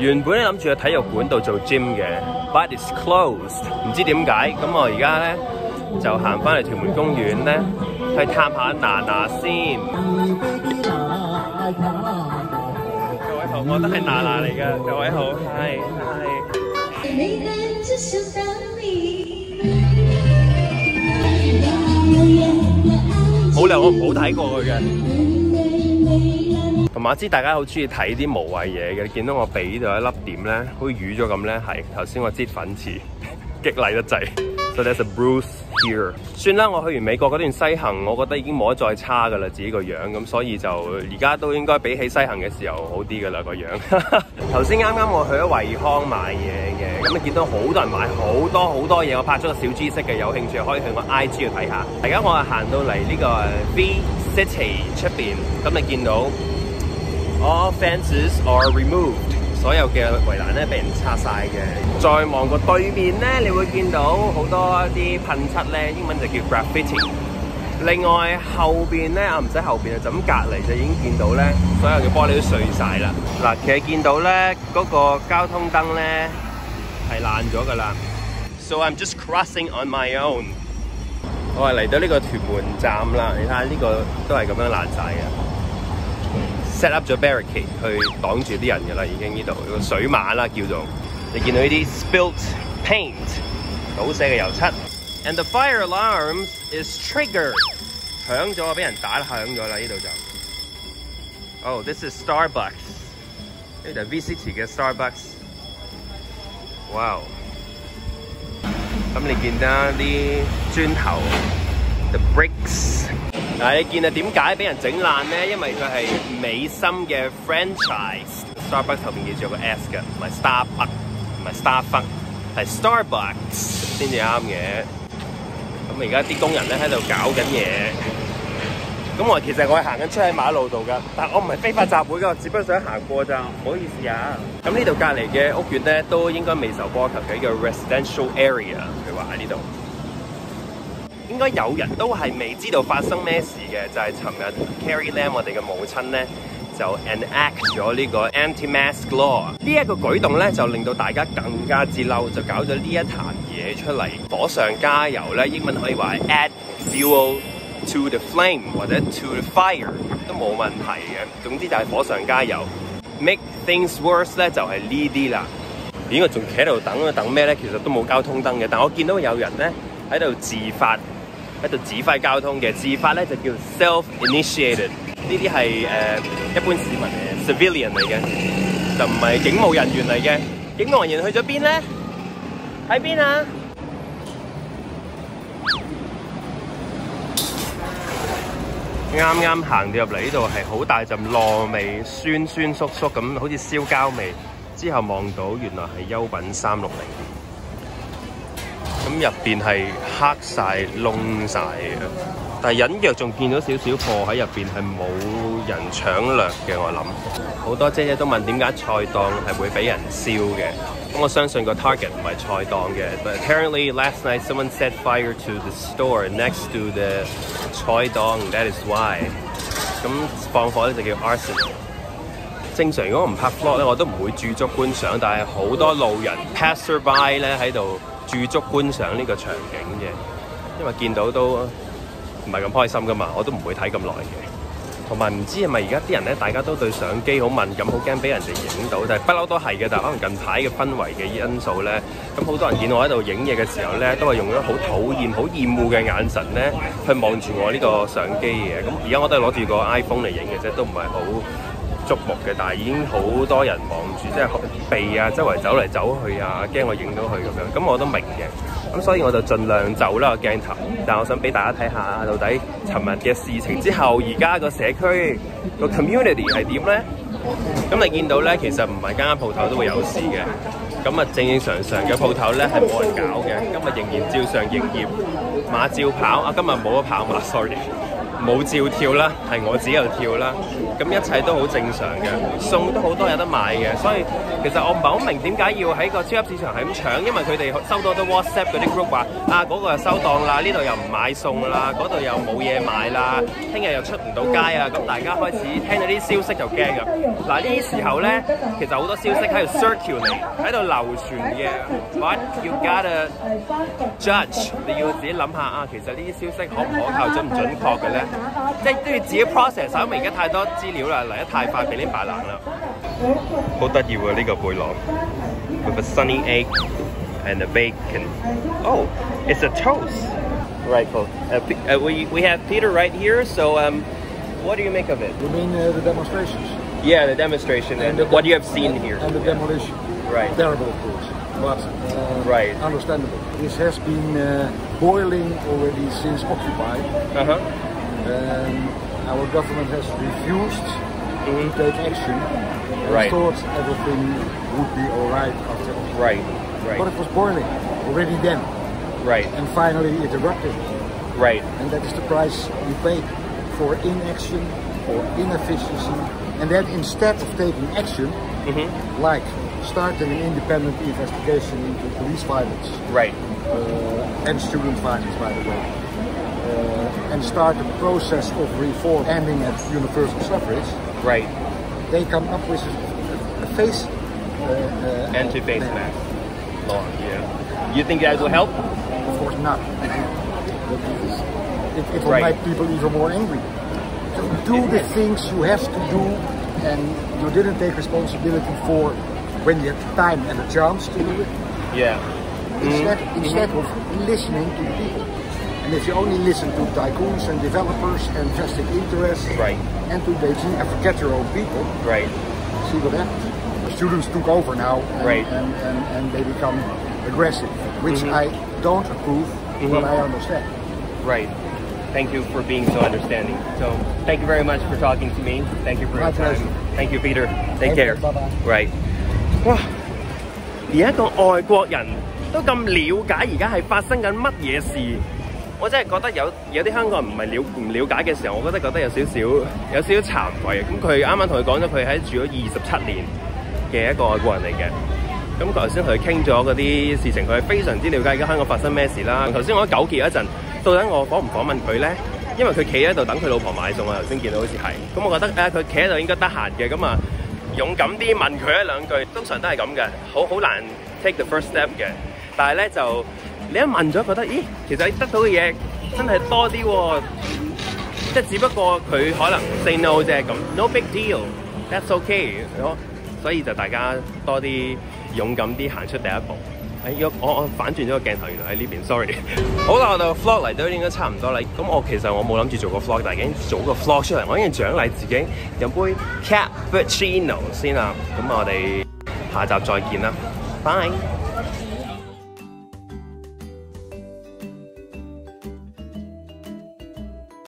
原本咧諗住去體育館度做 gym 嘅，but it's closed，唔知點解。咁我而家咧就行翻嚟屯門公園咧，去探下娜娜先。各位好，我都係娜娜嚟嘅。各位好，係係。没人只想当你。冇理由我唔好睇過佢嘅。同埋我知大家好中意睇啲無謂嘢嘅，你見到我鼻度一粒點咧，好似瘀咗咁咧，係頭先我擠粉刺，激勵得滯。So there's a bruise here。算啦，我去完美國嗰段西行，我覺得已經冇得再差噶啦，自己個樣咁，所以就而家都應該比起西行嘅時候好啲噶啦個樣。頭先啱啱我去咗惠康買嘢嘅，咁你見到好多人買好多好多嘢，我拍咗個小知識嘅，有興趣可以去我 IG 去睇下。而家我係行到嚟呢個 V City 出邊，咁你見到 all fences are removed。所有嘅圍欄咧被人拆晒嘅。再望過對面咧，你會見到好多啲噴漆咧，英文就叫 graffiti。另外後邊咧啊，唔使後邊啊，就咁隔離就已經見到咧，所有嘅玻璃都碎晒啦。嗱，其實見到咧嗰、個交通燈咧係爛咗噶啦。So I'm just crossing on my own。我係嚟到呢個屯門站啦，你睇下呢個都係咁樣爛晒嘅。Set up 咗 barricade 去擋住啲人嘅啦，已經呢度有個水馬啦叫做，你見到呢啲 spilt paint 倒瀉嘅油漆，and the fire alarms is triggered 響咗，俾人打響咗啦呢度就，oh this is Starbucks 呢度 V City 嘅 Starbucks，Wow，！咁你見到啲磚頭，the bricks。嗱，你見啊點解俾人整爛咧？因為佢係美心嘅 franchise。Starbucks 後邊記住有個 S 嘅，唔係 Starbucks，唔係 Starbucks，係 Starbucks 先至啱嘅。咁而家啲工人咧喺度搞緊嘢。咁我其實我係行緊出喺馬路度㗎，但我唔係非法集會㗎，我只不過想行過咋，唔好意思啊。咁呢度隔離嘅屋苑咧都應該未受波及嘅，呢個 residential area，佢話喺呢度。應該有人都係未知道發生咩事嘅，就係尋日 Carrie Lam 我哋嘅母親咧就 enact 咗呢個 anti-mask law。呢一個舉動咧就令到大家更加之嬲，就搞咗呢一壇嘢出嚟，火上加油咧。英文可以話 add fuel to the flame 或者 to the fire 都冇問題嘅。總之就係火上加油。Make things worse 咧就係呢啲啦。咦？我仲企喺度等啊，等咩咧？其實都冇交通燈嘅，但我見到有人咧喺度自發。喺度指揮交通嘅自發咧就叫 self-initiated，呢啲係誒一般市民嘅 civilian 嚟嘅，就唔係警務人員嚟嘅。警務人員去咗邊咧？喺邊啊？啱啱行到入嚟呢度係好大陣糯味，酸酸縮縮咁，好似燒膠味。之後望到原來係優品三六零。咁入邊係黑晒、窿晒嘅，但係隱約仲見到少少貨喺入邊係冇人搶掠嘅。我諗好多姐姐都問點解菜檔係會俾人燒嘅。咁我相信個 target 唔係菜檔嘅。But apparently last night someone set fire to the store next to the 菜檔，that is why。咁放火咧就叫 arson。正常如果唔拍 vlog 咧，我都唔會駐足觀賞，但係好多路人 passer by 咧喺度。駐足觀賞呢個場景嘅，因為見到都唔係咁開心噶嘛，我都唔會睇咁耐嘅。同埋唔知係咪而家啲人咧，大家都對相機好敏感，好驚俾人哋影到，但係不嬲都係嘅。但係可能近排嘅氛圍嘅因素咧，咁好多人見我喺度影嘢嘅時候咧，都係用咗好討厭、好厭惡嘅眼神咧去望住我呢個相機嘅。咁而家我都係攞住個 iPhone 嚟影嘅啫，都唔係好矚目嘅，但係已經好多人望住，即係避啊，周圍走嚟走去啊，驚我影到佢咁樣。咁我都明嘅，咁所以我就盡量走啦個鏡頭。但係我想俾大家睇下，到底尋日嘅事情之後，而家個社區個 community 係點咧？咁你見到咧，其實唔係間間鋪頭都會有事嘅。咁啊，正正常常嘅鋪頭咧係冇人搞嘅。今日仍然照常營業，馬照跑。啊，今日冇得跑馬，sorry。冇照跳啦，係我自己喺度跳啦。咁一切都好正常嘅，餸都好多有得買嘅，所以其實我唔係好明點解要喺個超級市場係咁搶，因為佢哋收到好多 WhatsApp 嗰啲 group 話啊嗰、個又收檔啦，呢度又唔買餸啦，嗰度又冇嘢買啦，聽日又出唔到街啊，咁大家開始聽到啲消息就驚㗎。嗱呢啲時候咧，其實好多消息喺度 circulate 喺度流傳嘅，what you gotta judge，你要自己諗下啊，其實呢啲消息可唔可靠、準唔準確嘅咧？即系都要自己 process，因为而家太多资料啦，嚟得太快，俾你白冷啦。好得意喎呢个背囊，with a sunny egg and a bacon. Oh, it's a toast. Right, cool. Uh, P- uh, we we have Peter right here. So, um, what do you make of it? You mean uh, the demonstrations Yeah, the demonstration and the what you have seen here. and the demolition? Right. Terrible, of course, but uh, Right. understandable. This has been uh, boiling already since Occupy. Uh huh. Um, our government has refused to take action and Right. thought everything would be all right after Occupy. Right. But it was boiling already then, Right. and finally it erupted. Right. And that is the price we pay for inaction or inefficiency. And then instead of taking action, like starting an independent investigation into police violence Right. uh, and student violence, by the way, and start a process of reform ending at universal suffrage, Right. they come up with a, a face. Uh, Anti-face mask law. Yeah. You think that will help? Of course not. It, it will Right. make people even more angry. To do the things you have to do and you didn't take responsibility for when you had the time and the chance to do it. Yeah. Instead, Mm-hmm. instead of listening to the people. And if you only listen to tycoons and developers and vested interests Right. and to Beijing and forget your own people, Right. see what happens. The students took over now and, Right. and, and, and they become aggressive, which Mhm. I don't approve, but Mhm. I understand. Right. Thank you for being so understanding. So, thank you very much for talking to me. Thank you for your My pleasure. time. Thank you, Peter. Take Thank care. you. Bye-bye. Right. 哇！而一个外国人都咁了解而家系发生紧乜嘢事， 我真係覺得有有啲香港人唔係了唔了解嘅時候，我覺得覺得有少少有少少慚愧。咁佢啱啱同佢講咗，佢喺住咗二十七年嘅一個外國人嚟嘅。咁頭先同佢傾咗嗰啲事情，佢係非常之了解而家香港發生咩事啦。頭先我糾結一陣，到底我訪唔訪問佢咧？因為佢企喺度等佢老婆買餸啊，頭先見到好似係。咁我覺得誒，佢企喺度應該得閒嘅，咁啊勇敢啲問佢一兩句，通常都係咁嘅，好好難 take the first step 嘅。但係咧就你一問咗，覺得咦，其實你得到嘅嘢真係多啲喎、即係只不過佢可能 say no 啫，咁 no big deal，that's okay，所以就大家多啲勇敢啲行出第一步。誒、若我我反轉咗個鏡頭，原來喺呢邊，sorry。好啦，我哋個 vlog 嚟都應該差唔多啦。咁我其實我冇諗住做個 vlog，但係已經做個 vlog 出嚟，我已經獎勵自己飲杯 cappuccino 先啦。咁我哋下集再見啦，拜。